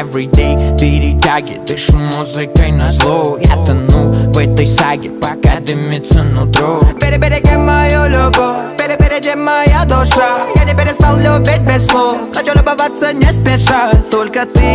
Everyday перетяги, дышу музыкой на зло. Я тону в этой саге, пока дымится нутро. Перебереги мою любовь, перепереди моя душа? Я не перестал любить без слов. Хочу любоваться не спеша, только ты.